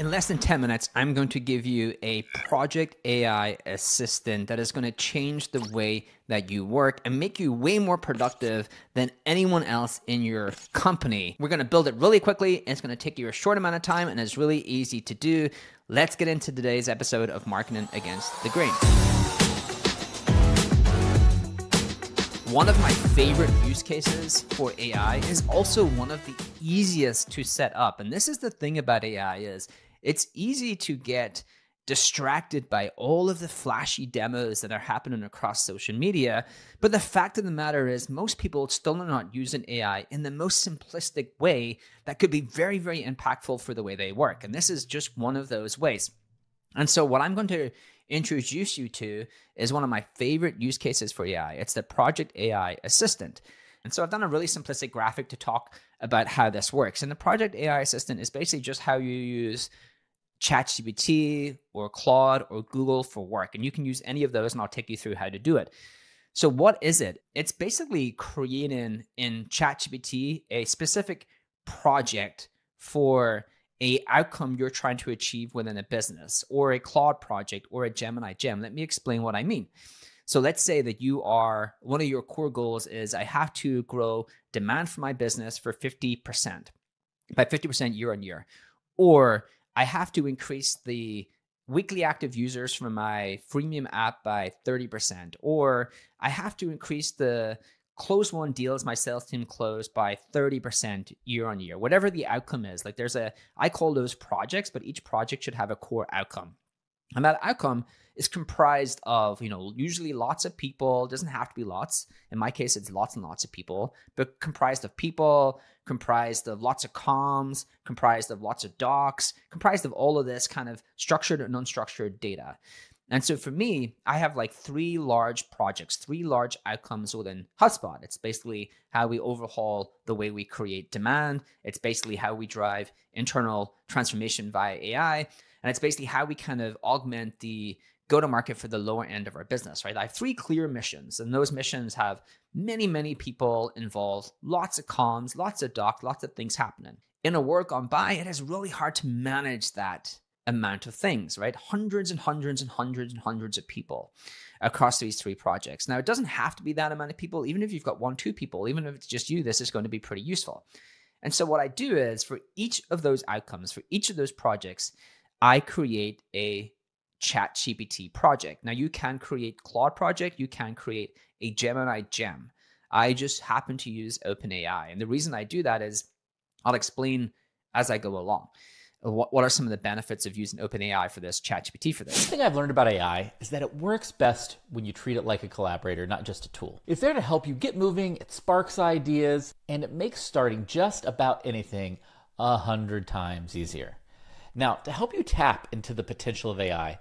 In less than 10 minutes, I'm going to give you a project AI assistant that is going to change the way that you work and make you way more productive than anyone else in your company. We're going to build it really quickly. It's going to take you a short amount of time and it's really easy to do. Let's get into today's episode of Marketing Against the Grain. One of my favorite use cases for AI is also one of the easiest to set up. And this is the thing about AI is it's easy to get distracted by all of the flashy demos that are happening across social media. But the fact of the matter is, most people still are not using AI in the most simplistic way that could be very, very impactful for the way they work. And this is just one of those ways. And so, what I'm going to introduce you to is one of my favorite use cases for AI. It's the Project AI Assistant. And so, I've done a really simplistic graphic to talk about how this works. And the Project AI Assistant is basically just how you use ChatGPT or Claude or Google for work. And you can use any of those, and I'll take you through how to do it. So, what is it? It's basically creating in ChatGPT a specific project for a outcome you're trying to achieve within a business or a Claude project or a Gemini gem. Let me explain what I mean. So let's say that you are one of your core goals is I have to grow demand for my business for 50% by 50% year on year. Or I have to increase the weekly active users from my freemium app by 30%, or I have to increase the closed won deals my sales team close by 30% year on year, whatever the outcome is. Like there's a, I call those projects, but each project should have a core outcome. And that outcome is comprised of, you know, usually lots of people, doesn't have to be lots. In my case, it's lots and lots of people, but comprised of people, comprised of lots of comms, comprised of lots of docs, comprised of all of this kind of structured and unstructured data. And so for me, I have like three large projects, three large outcomes within HubSpot. It's basically how we overhaul the way we create demand. It's basically how we drive internal transformation via AI. And it's basically how we kind of augment the go to market for the lower end of our business, right? I have three clear missions, and those missions have many, many people involved, lots of comms, lots of doc, lots of things happening. In a world gone by, it is really hard to manage that amount of things, right? Hundreds and hundreds and hundreds and hundreds of people across these three projects. Now, it doesn't have to be that amount of people. Even if you've got one, two people, even if it's just you, this is going to be pretty useful. And so, what I do is for each of those outcomes, for each of those projects, I create a chat GPT project. Now you can create Claude project, you can create a Gemini gem. I just happen to use OpenAI. And the reason I do that is I'll explain as I go along. What, what are some of the benefits of using OpenAI for this, ChatGPT for this? The thing I've learned about AI is that it works best when you treat it like a collaborator, not just a tool. It's there to help you get moving, it sparks ideas, and it makes starting just about anything a hundred times easier. Now, to help you tap into the potential of AI,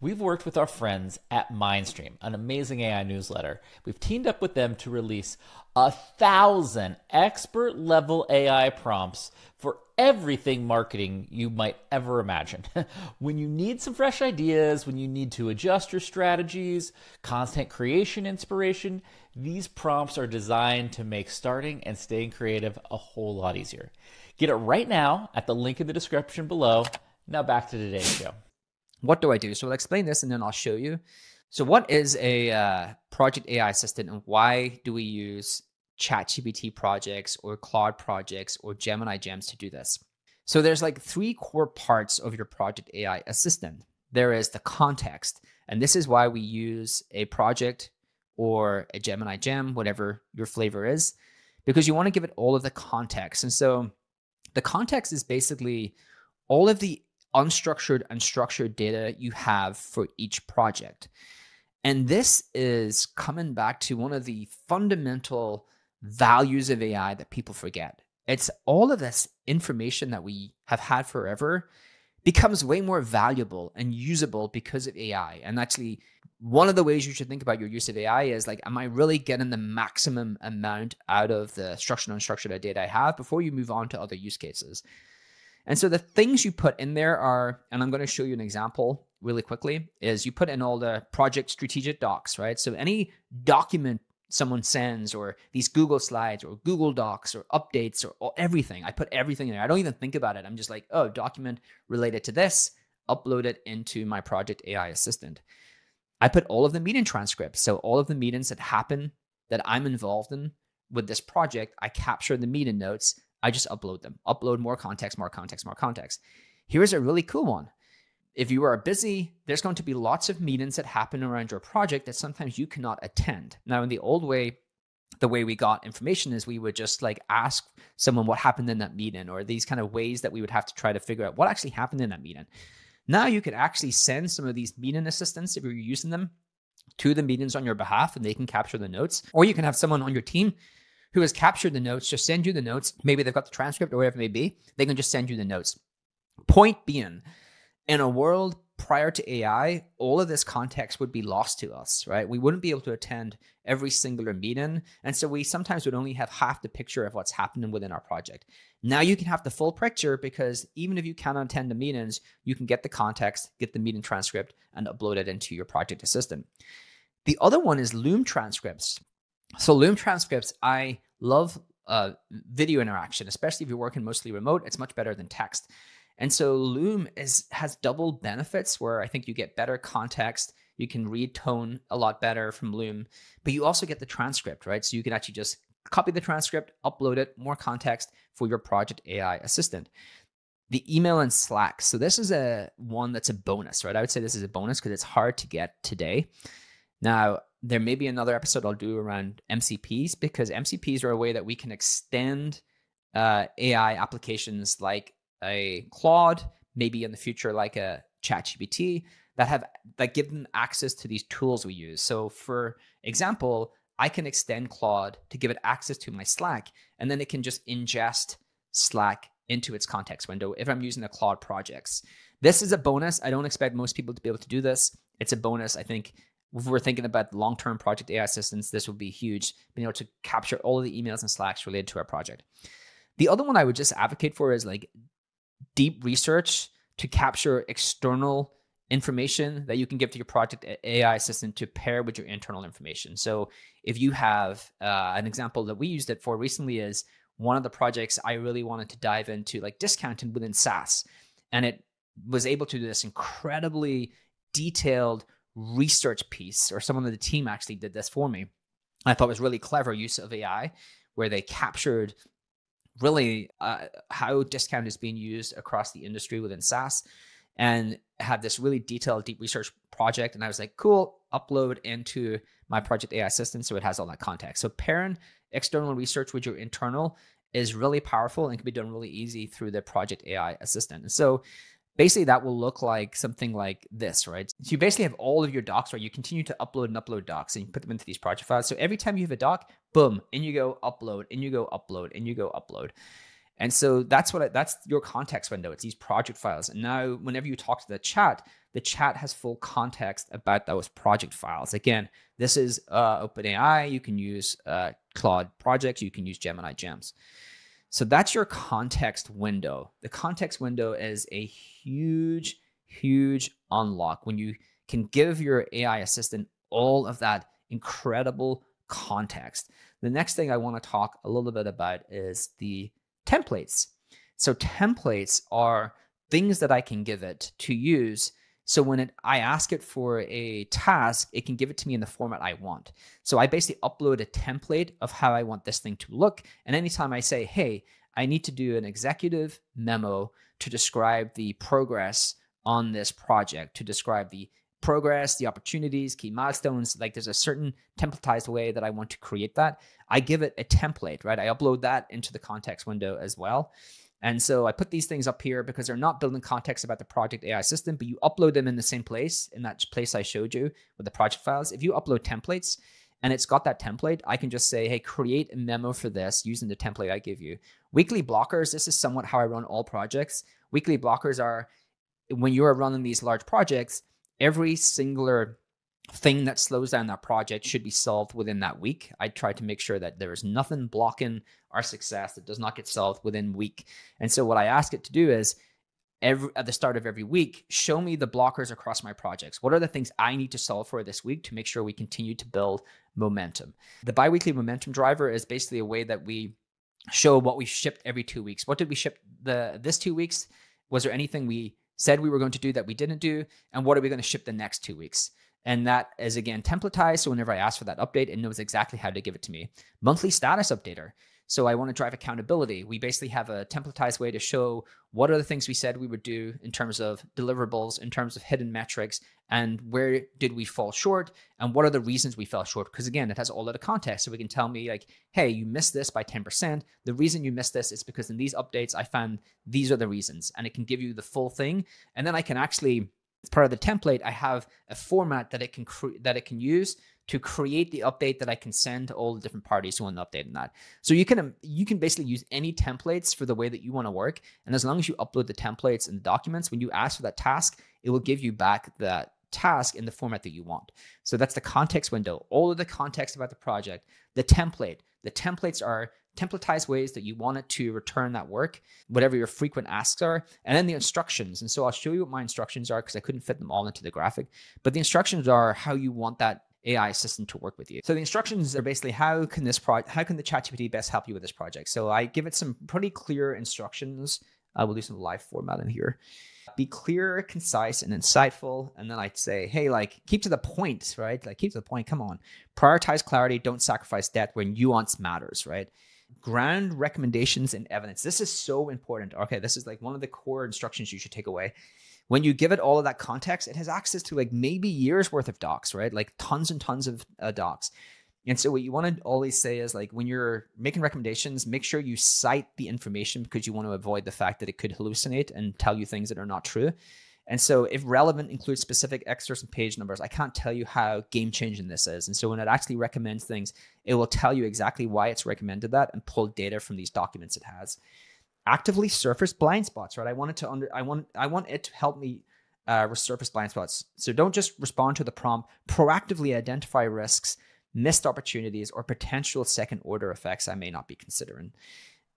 we've worked with our friends at Mindstream, an amazing AI newsletter. We've teamed up with them to release a thousand expert level AI prompts for everything marketing you might ever imagine. when you need some fresh ideas, when you need to adjust your strategies, content creation inspiration, these prompts are designed to make starting and staying creative a whole lot easier. Get it right now at the link in the description below. Now back to today's show. What do I do? So I'll explain this and then I'll show you. So, what is a uh, project AI assistant and why do we use ChatGPT projects or Claude projects or Gemini gems to do this? So, there's like three core parts of your project AI assistant. There is the context, and this is why we use a project or a Gemini gem, whatever your flavor is, because you want to give it all of the context. And so, the context is basically all of the unstructured and structured data you have for each project. And this is coming back to one of the fundamental values of AI that people forget. It's all of this information that we have had forever becomes way more valuable and usable because of AI. And actually, one of the ways you should think about your use of AI is like, am I really getting the maximum amount out of the structured and unstructured data I have before you move on to other use cases? And so the things you put in there are, and I'm going to show you an example really quickly, is you put in all the project strategic docs, right? So any document someone sends or these Google slides or Google Docs or updates or, or, everything. I put everything in there. I don't even think about it. I'm just like, oh, document related to this, upload it into my project AI assistant. I put all of the meeting transcripts. So all of the meetings that happen that I'm involved in with this project, I capture the meeting notes. I just upload them, upload more context, more context, more context. Here's a really cool one. If you are busy, there's going to be lots of meetings that happen around your project that sometimes you cannot attend. Now, in the old way, the way we got information is we would just like ask someone what happened in that meeting or these kind of ways that we would have to try to figure out what actually happened in that meeting. Now you can actually send some of these meeting assistants if you're using them to the meetings on your behalf and they can capture the notes. Or you can have someone on your team who has captured the notes, just send you the notes. Maybe they've got the transcript or whatever it may be. They can just send you the notes. Point being, in a world prior to AI, all of this context would be lost to us, right? We wouldn't be able to attend every singular meeting. And so we sometimes would only have half the picture of what's happening within our project. Now you can have the full picture because even if you cannot attend the meetings, you can get the context, get the meeting transcript, and upload it into your project assistant. The other one is Loom transcripts. So Loom transcripts, I love uh, video interaction, especially if you're working mostly remote. It's much better than text. And so Loom is has double benefits where I think you get better context, you can read tone a lot better from Loom, but you also get the transcript, right? So you can actually just copy the transcript, upload it, more context for your project AI assistant. The email and Slack. So this is a one that's a bonus, right? I would say this is a bonus because it's hard to get today. Now, there may be another episode I'll do around MCPs because MCPs are a way that we can extend uh, AI applications like a Claude, maybe in the future like a ChatGPT that have that give them access to these tools we use. So for example, I can extend Claude to give it access to my Slack, and then it can just ingest Slack into its context window if I'm using the Claude projects. This is a bonus. I don't expect most people to be able to do this. It's a bonus. I think if we're thinking about long-term project AI assistants, this would be huge, being able to capture all of the emails and Slacks related to our project. The other one I would just advocate for is like deep research to capture external information that you can give to your project AI assistant to pair with your internal information. So if you have uh, an example that we used it for recently is one of the projects I really wanted to dive into like discounting within SaaS. And it was able to do this incredibly detailed research piece, or someone on the team actually did this for me. I thought was really clever use of AI, where they captured really uh, how discount is being used across the industry within SaaS and had this really detailed deep research project. And I was like, cool, upload into my project AI assistant so it has all that context. So pairing external research with your internal is really powerful and can be done really easy through the project AI assistant. And so basically that will look like something like this, right? So you basically have all of your docs, right? You continue to upload and upload docs and you put them into these project files. So every time you have a doc, boom, and you go upload, and you go upload, and you go upload. And so that's what I, that's your context window. It's these project files. And now whenever you talk to the chat, the chat has full context about those project files. Again, this is uh, OpenAI. You can use uh, Claude projects. You can use Gemini gems. So that's your context window. The context window is a huge, huge unlock when you can give your AI assistant all of that incredible context. The next thing I want to talk a little bit about is the templates. So, templates are things that I can give it to use so when it, I ask it for a task, it can give it to me in the format I want. So I basically upload a template of how I want this thing to look. And anytime I say, hey, I need to do an executive memo to describe the progress on this project, to describe the progress, the opportunities, key milestones, like there's a certain templatized way that I want to create that. I give it a template, right? I upload that into the context window as well. And so I put these things up here because they're not building context about the project AI system, but you upload them in the same place, in that place I showed you with the project files. If you upload templates and it's got that template, I can just say, hey, create a memo for this using the template I give you. Weekly blockers, this is somewhat how I run all projects. Weekly blockers are when you are running these large projects, every singular thing that slows down that project should be solved within that week. I try to make sure that there is nothing blocking our success that does not get solved within week. And so what I ask it to do is every at the start of every week, show me the blockers across my projects. What are the things I need to solve for this week to make sure we continue to build momentum? The biweekly momentum driver is basically a way that we show what we shipped every two weeks. What did we ship the this two weeks? Was there anything we said we were going to do that we didn't do? And what are we going to ship the next two weeks? And that is again templatized. So whenever I ask for that update, it knows exactly how to give it to me. Monthly status updater. So I want to drive accountability. We basically have a templatized way to show what are the things we said we would do in terms of deliverables, in terms of hidden metrics, and where did we fall short, and what are the reasons we fell short. Because again, it has all of the context. So we can tell me like, hey, you missed this by 10%. The reason you missed this is because in these updates, I found these are the reasons. And it can give you the full thing. And then I can actually, as part of the template, I have a format that it can that it can use to create the update that I can send to all the different parties who want to update on that. So you can um, you can basically use any templates for the way that you want to work, and as long as you upload the templates and the documents, when you ask for that task, it will give you back that task in the format that you want. So that's the context window, all of the context about the project, the template. The templates are templatized ways that you want it to return that work, whatever your frequent asks are, and then the instructions. And so I'll show you what my instructions are because I couldn't fit them all into the graphic. But the instructions are how you want that AI assistant to work with you. So the instructions are basically how can this project, how can the ChatGPT best help you with this project? So I give it some pretty clear instructions. I will do some live format in here. Be clear, concise, and insightful. And then I'd say, hey, like keep to the point, right? Like keep to the point. Come on. Prioritize clarity. Don't sacrifice depth where nuance matters, right? Ground recommendations and evidence. This is so important. Okay, this is like one of the core instructions you should take away when you give it all of that context, it has access to like maybe years worth of docs, right? Like tons and tons of uh, docs. And so what you want to always say is like when you're making recommendations, make sure you cite the information because you want to avoid the fact that it could hallucinate and tell you things that are not true. And so if relevant includes specific excerpts and page numbers, I can't tell you how game changing this is. And so when it actually recommends things, it will tell you exactly why it's recommended that and pull data from these documents it has actively surface blind spots, right? I want it to under I want I want it to help me uh, resurface blind spots. So don't just respond to the prompt. Proactively identify risks, missed opportunities, or potential second order effects I may not be considering.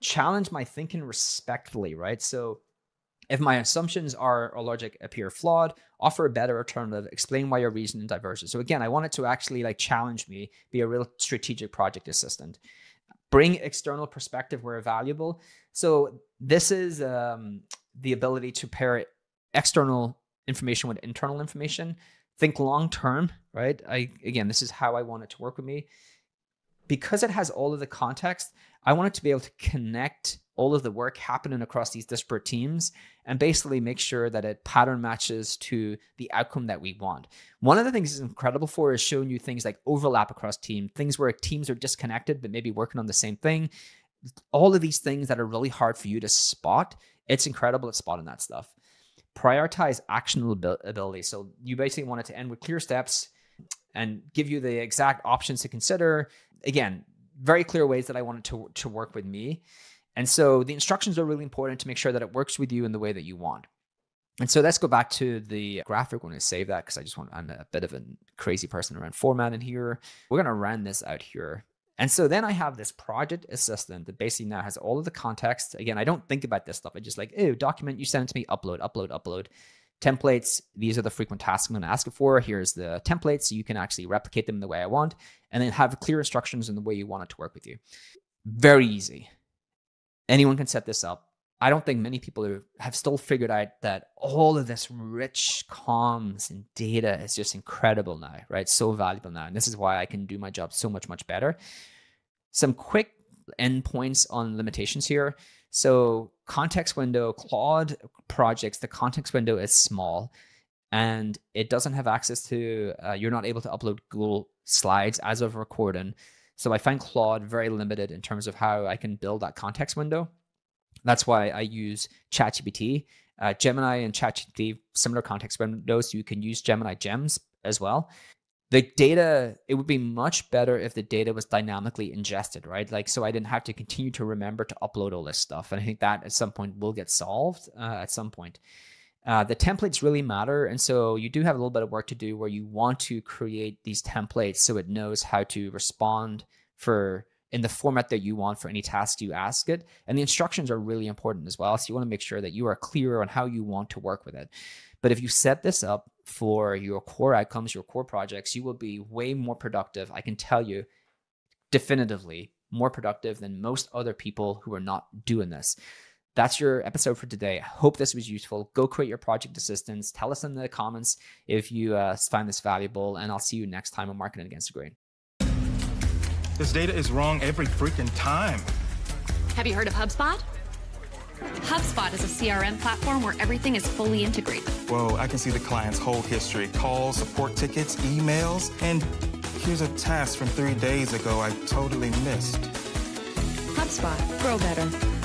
Challenge my thinking respectfully, right? So if my assumptions are or logic appear flawed, offer a better alternative, explain why your reasoning diverges. So again, I want it to actually like challenge me, be a real strategic project assistant bring external perspective where valuable. So this is um, the ability to pair external information with internal information. Think long term, right? I again, this is how I want it to work with me. Because it has all of the context, I want it to be able to connect all of the work happening across these disparate teams and basically make sure that it pattern matches to the outcome that we want. One of the things it's incredible for is showing you things like overlap across team, things where teams are disconnected but maybe working on the same thing. All of these things that are really hard for you to spot. It's incredible at spotting that stuff. Prioritize actionable ability. So you basically want it to end with clear steps and give you the exact options to consider. Again, very clear ways that I want it to, to work with me. And so the instructions are really important to make sure that it works with you in the way that you want. And so let's go back to the graphic when I save that because I just want, I'm a bit of a crazy person around format in here. We're going to run this out here. And so then I have this project assistant that basically now has all of the context. Again, I don't think about this stuff. I just like, oh, document, you send it to me, upload, upload, upload. Templates, these are the frequent tasks I'm going to ask it for. Here's the templates so you can actually replicate them the way I want and then have clear instructions in the way you want it to work with you. Very easy anyone can set this up. I don't think many people have still figured out that all of this rich comms and data is just incredible now, right? So valuable now. And this is why I can do my job so much, much better. Some quick endpoints on limitations here. So, context window, Claude projects, the context window is small and it doesn't have access to, uh, you're not able to upload Google Slides as of recording. So I find Claude very limited in terms of how I can build that context window. That's why I use ChatGPT. Uh, Gemini and ChatGPT, similar context windows. You can use Gemini gems as well. The data, it would be much better if the data was dynamically ingested, right? Like, so I didn't have to continue to remember to upload all this stuff. And I think that at some point will get solved uh, at some point. Uh, the templates really matter. And so you do have a little bit of work to do where you want to create these templates so it knows how to respond for in the format that you want for any task you ask it. And the instructions are really important as well. So you want to make sure that you are clear on how you want to work with it. But if you set this up for your core outcomes, your core projects, you will be way more productive. I can tell you definitively more productive than most other people who are not doing this. That's your episode for today. I hope this was useful. Go create your project assistants. Tell us in the comments if you uh, find this valuable, and I'll see you next time on Marketing Against the Grain. This data is wrong every freaking time. Have you heard of HubSpot? HubSpot is a CRM platform where everything is fully integrated. Whoa, I can see the client's whole history calls, support tickets, emails, and here's a task from three days ago I totally missed. HubSpot. Grow better.